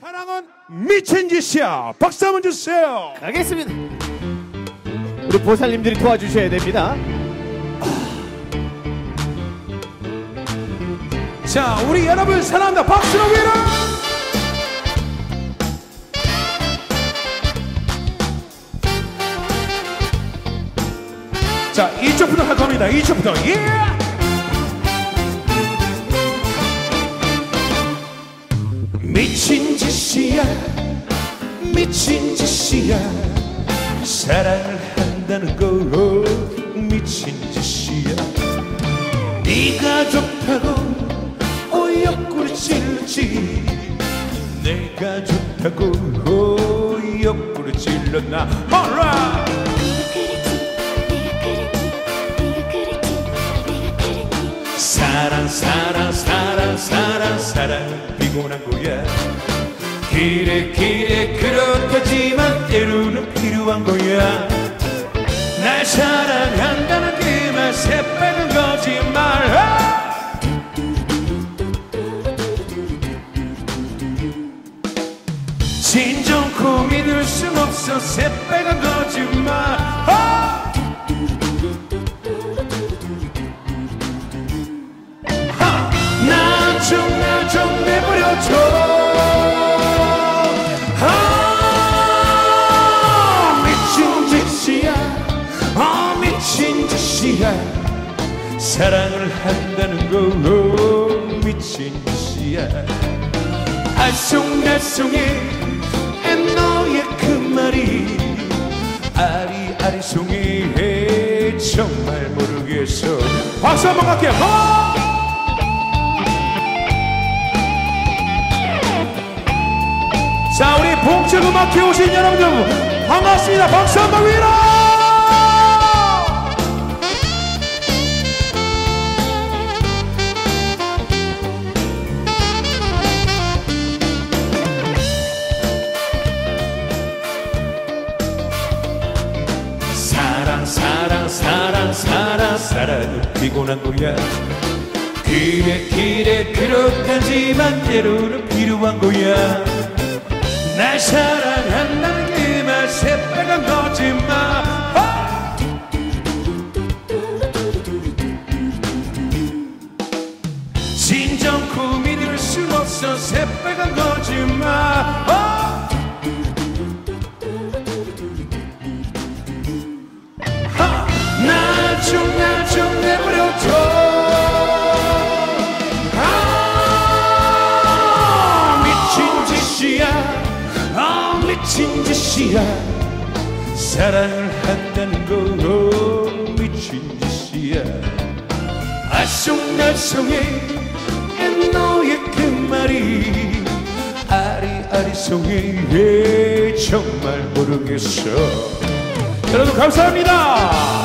사랑은 미친 짓이야. 박수 한번 주세요. 가겠습니다. 우리 보살님들이 도와주셔야 됩니다. 자, 우리 여러분 사랑한다. 박수로 위로. 자, 이쪽부터 할 겁니다. 이쪽부터. 예! 미 짓이야. 사랑을 한다는 거 미친 짓이야. 네가 좋다고 오역구를 찔렀지. 내가 좋다고 오역구를 찔렀나. 알라 사랑 사랑 사랑 사랑 사랑. 피곤한 거야. 길에 길에 그렇다지만 필요한 거야. 날 사랑한다는 그말 새빨간 거짓말. 아! 진정코 믿을 순 없어 새빨간 거짓말. 아! 나좀 나 좀 내버려줘 사랑을 한다는 거 미친 짓이야. 알쏭달쏭해 너의 그 말이 아리아리송이해. 정말 모르겠어. 박수 한번 갈게요. 어! 자 우리 봉채 음악회 오신 여러분들 반갑습니다. 박수 한번 위로 사랑은 피곤한 거야. 길에 길에 그렇다지만 때로는 필요한 거야. 날 사랑한 미친 짓이야. 사랑을 한다는 거 미친 짓이야. 아송달송해 너의 그 말이 아리아리송해. 정말 모르겠어. 여러분 감사합니다